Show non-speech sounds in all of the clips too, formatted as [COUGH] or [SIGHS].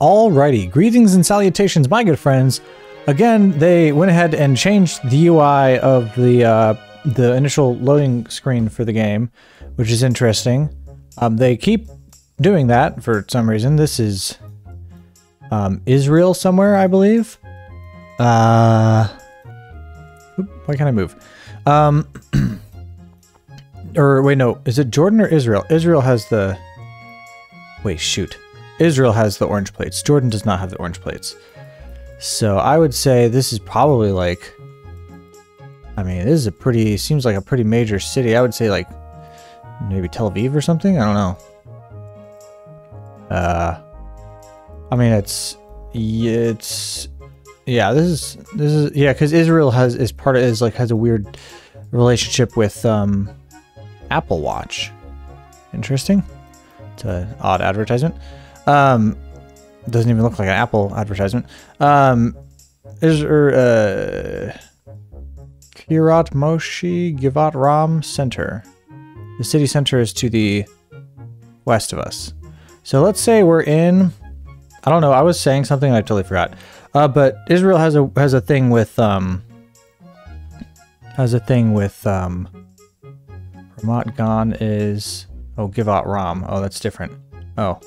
Alrighty, greetings and salutations, my good friends. Again, they went ahead and changed the UI of the uh, the initial loading screen for the game, which is interesting. Um, they keep doing that for some reason. This is um, Israel somewhere, I believe. Uh, why can't I move? Um, [CLEARS THROAT] or wait, no, is it Jordan or Israel? Israel has the. Wait, shoot. Israel has the orange plates. Jordan does not have the orange plates. So I would say this is probably like. I mean, this is a pretty. Seems like a pretty major city. I would say like maybe Tel Aviv or something. I don't know. Uh, I mean, it's it's yeah. This is this is yeah because Israel has is part of is like has a weird relationship with um Apple Watch. Interesting. It's an odd advertisement. Um, doesn't even look like an Apple advertisement. Um, is there uh, Kiryat Moshe Givat Ram Center? The city center is to the west of us. So let's say we're in. I don't know. I was saying something I totally forgot. Uh, but Israel has a has a thing with um has a thing with um Ramat Gan is oh Givat Ram. Oh, that's different. Oh,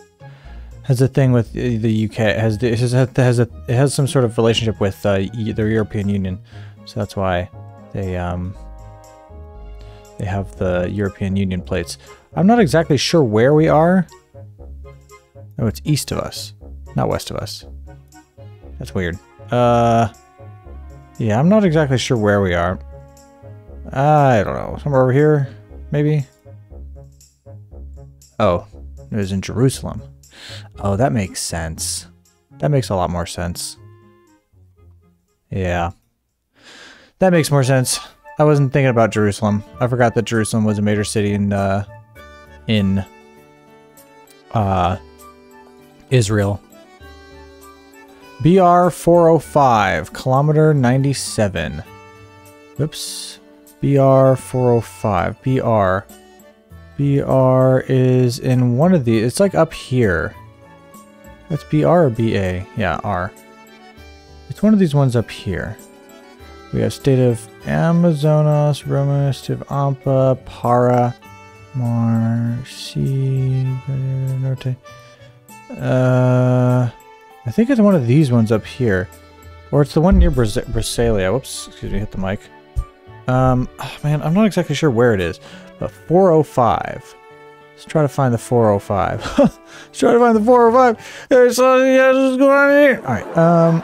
has a thing with the UK. Has it has, has a it has some sort of relationship with uh, the European Union, so that's why they um they have the European Union plates. I'm not exactly sure where we are. Oh, it's east of us, not west of us. That's weird. Uh, yeah, I'm not exactly sure where we are. I don't know. Somewhere over here, maybe. Oh, it was in Jerusalem. Oh, that makes sense. That makes a lot more sense. Yeah. That makes more sense. I wasn't thinking about Jerusalem. I forgot that Jerusalem was a major city in uh in uh Israel. BR 405, kilometer 97. Whoops. BR 405. BR. BR is in one of these. It's like up here. That's BR or BA? Yeah, R. It's one of these ones up here. We have state of Amazonas, Roma, state of Ampa, Para, Marci, Norte. Uh, I think it's one of these ones up here. Or it's the one near Bras Brasilia. Whoops, excuse me, hit the mic. Um, oh man, I'm not exactly sure where it is, but 405. Let's try to find the 405. [LAUGHS] Let's try to find the 405. There's something else going on here. All right. Um,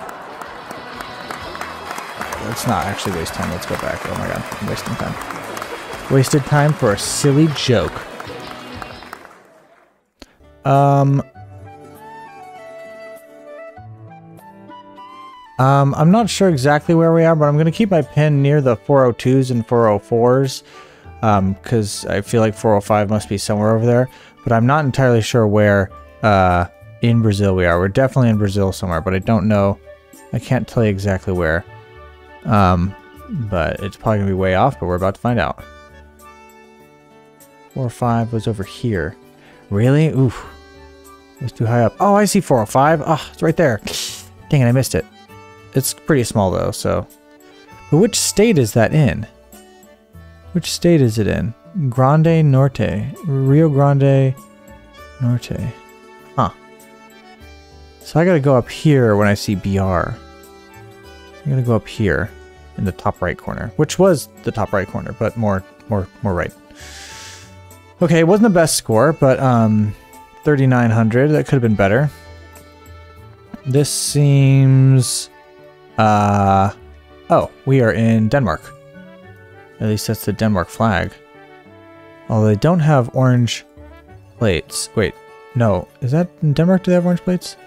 let's not actually waste time. Let's go back. Oh my god, I'm wasting time. Wasted time for a silly joke. Um. Um, I'm not sure exactly where we are, but I'm going to keep my pin near the 402s and 404s because um, I feel like 405 must be somewhere over there, but I'm not entirely sure where uh, in Brazil we are. We're definitely in Brazil somewhere, but I don't know. I can't tell you exactly where. Um, but it's probably going to be way off, but we're about to find out. 405 was over here. Really? Oof. It's too high up. Oh, I see 405. Oh, it's right there. Dang it, I missed it. It's pretty small though, so. But which state is that in? Which state is it in? Grande Norte. Rio Grande Norte. Huh. So I gotta go up here when I see BR. I'm gonna go up here in the top right corner, which was the top right corner, but more, more, more right. Okay, it wasn't the best score, but um, 3,900. That could have been better. This seems... Uh, oh, we are in Denmark. At least that's the Denmark flag. Although they don't have orange plates. Wait, no. Is that in Denmark? Do they have orange plates?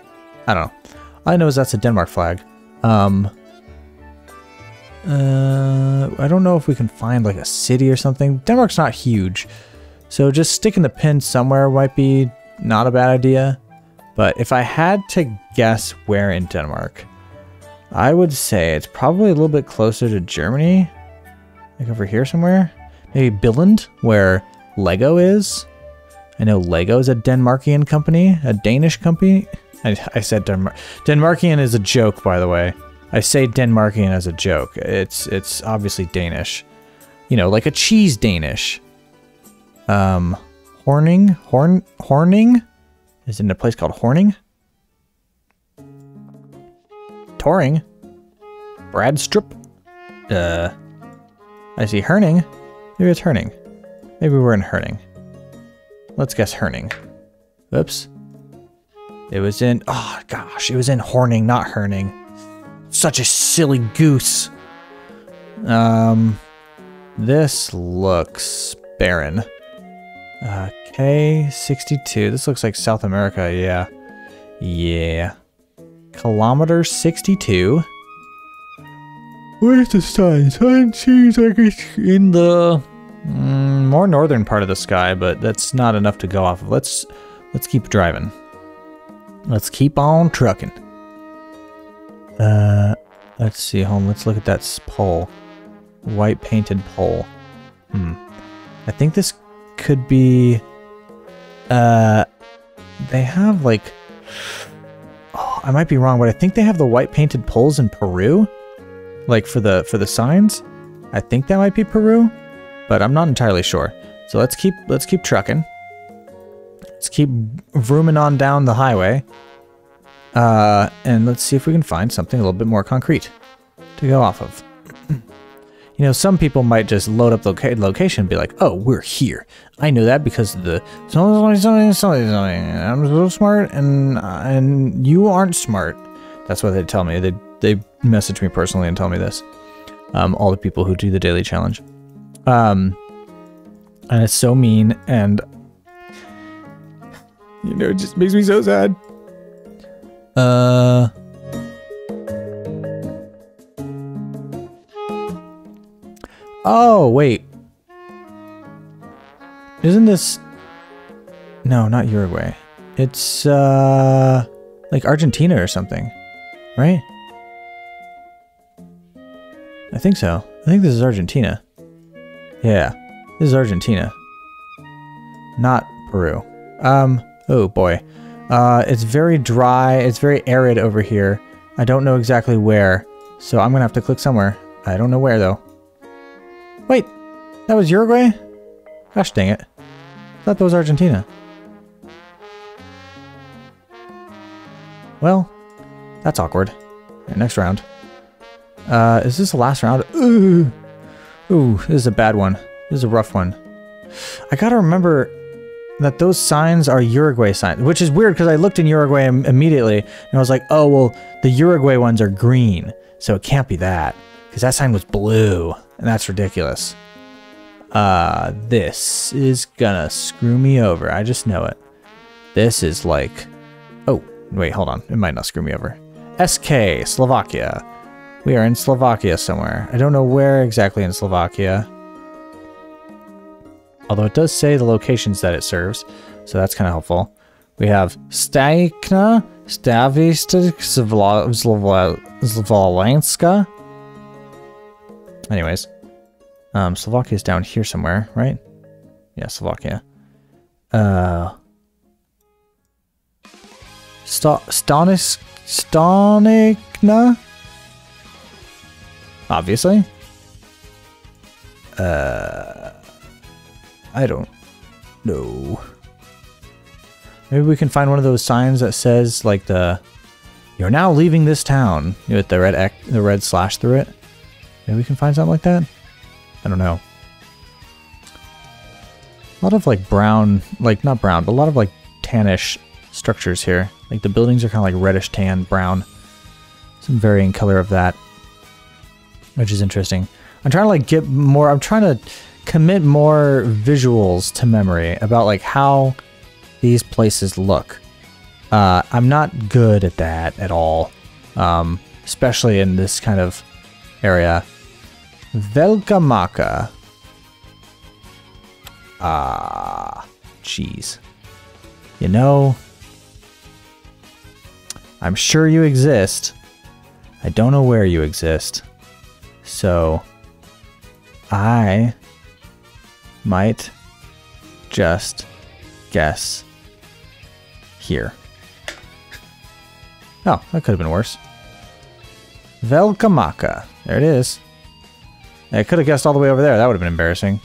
I don't know. All I know is that's a Denmark flag. Um, uh, I don't know if we can find like a city or something. Denmark's not huge. So just sticking the pin somewhere might be not a bad idea. But if I had to guess where in Denmark, I would say it's probably a little bit closer to Germany. Like over here somewhere? Maybe Billund, where Lego is? I know Lego is a Denmarkian company, a Danish company. I, I said Denmark. Denmarkian is a joke, by the way. I say Denmarkian as a joke. It's it's obviously Danish. You know, like a cheese Danish. Um, Horning? Horn? Horning? Is in a place called Horning? Toring? Bradstrup? Uh, I see Herning. Maybe it's Herning. Maybe we're in Herning. Let's guess Herning. Oops. It was in, oh gosh, it was in Horning, not Herning. Such a silly goose. Um, this looks barren. Uh, K62. This looks like South America, yeah. Yeah. Kilometer 62. Where's the sun? Sun seems like it's in the mm, more northern part of the sky, but that's not enough to go off of. Let's let's keep driving. Let's keep on trucking. Uh, let's see, home. Let's look at that pole. White painted pole. Hmm. I think this could be. Uh, they have like. [SIGHS] Oh, I might be wrong, but I think they have the white painted poles in Peru, like for the for the signs. I think that might be Peru, but I'm not entirely sure. So let's keep let's keep trucking. Let's keep vrooming on down the highway. Uh, and let's see if we can find something a little bit more concrete to go off of. [CLEARS THROAT] you know, some people might just load up the loca location and be like, oh, we're here. I know that because of the something, something, something, something. I'm so smart and, and you aren't smart. That's what they tell me. They, they message me personally and tell me this. Um, all the people who do the daily challenge. Um, and it's so mean and, you know, it just makes me so sad. Uh. Oh, wait. Isn't this... No, not Uruguay. It's, uh... Like Argentina or something. Right? I think so. I think this is Argentina. Yeah. This is Argentina. Not Peru. Um, oh boy. Uh, it's very dry. It's very arid over here. I don't know exactly where, so I'm gonna have to click somewhere. I don't know where though. Wait, that was Uruguay? Gosh dang it. I thought that was Argentina. Well, that's awkward. Right, next round. Uh, is this the last round? Ooh, ooh, this is a bad one. This is a rough one. I gotta remember that those signs are Uruguay signs, which is weird because I looked in Uruguay Im immediately and I was like, oh, well, the Uruguay ones are green, so it can't be that because that sign was blue and that's ridiculous. Uh, this is gonna screw me over. I just know it. This is like, oh, wait, hold on. It might not screw me over. SK, Slovakia. We are in Slovakia somewhere. I don't know where exactly in Slovakia although it does say the locations that it serves, so that's kind of helpful. We have Stajkna, Stavista, Zvolenska. Anyways, um, Slovakia is down here somewhere, right? Yeah, Slovakia. Uh, St Stonis, Stonikna? Obviously. Uh, I don't know. Maybe we can find one of those signs that says like the "You're now leaving this town" with the red X, the red slash through it. Maybe we can find something like that. I don't know. A lot of like brown, like not brown, but a lot of like tannish structures here. Like the buildings are kind of like reddish tan, brown. Some varying color of that, which is interesting. I'm trying to like get more. I'm trying to commit more visuals to memory about like how these places look. Uh, I'm not good at that at all, um, especially in this kind of area. Velka Maka. Ah, jeez. You know, I'm sure you exist. I don't know where you exist. So, I might just guess here. Oh, that could have been worse. Velkamaka. There it is. I could have guessed all the way over there. That would have been embarrassing.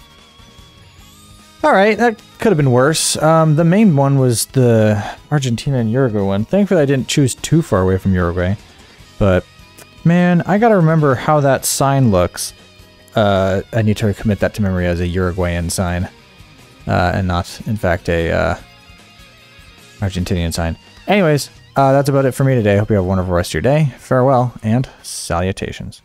All right, that could have been worse. Um, the main one was the Argentina and Uruguay one. Thankfully, I didn't choose too far away from Uruguay. But, man, I gotta remember how that sign looks. Uh, I need to commit that to memory as a Uruguayan sign. Uh, and not, in fact, a uh, Argentinian sign. Anyways, uh, that's about it for me today. Hope you have a wonderful rest of your day. Farewell, and salutations.